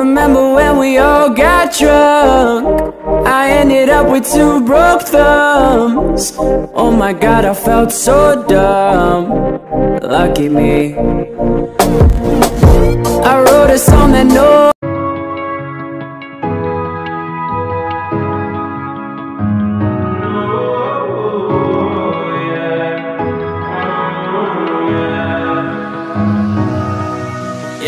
Remember when we all got drunk? I ended up with two broke thumbs. Oh my god, I felt so dumb. Lucky me. I wrote a song that no.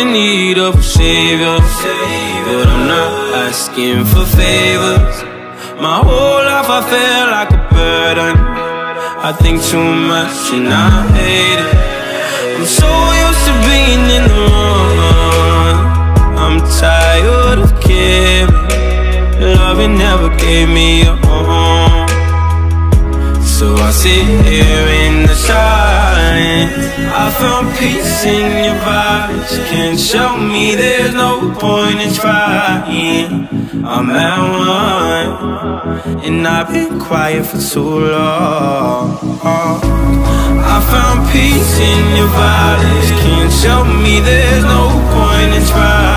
in need of a savior, but I'm not asking for favors. My whole life I feel like a burden. I think too much and I hate it. I'm so used to being in the wrong. I'm tired of caring. Loving never gave me home. I sit here in the silence. I found peace in your vibes. Can't show me there's no point in trying. I'm at one, and I've been quiet for too long. I found peace in your vibes. Can't show me there's no point in trying.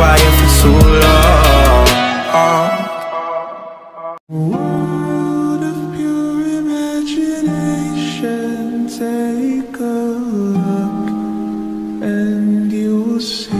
quiet for so long. What if pure imagination Take a look and you'll see